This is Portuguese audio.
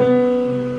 Música